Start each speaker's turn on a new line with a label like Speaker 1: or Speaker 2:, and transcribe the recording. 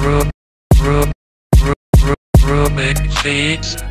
Speaker 1: Room, room, room, room, rooming sheets.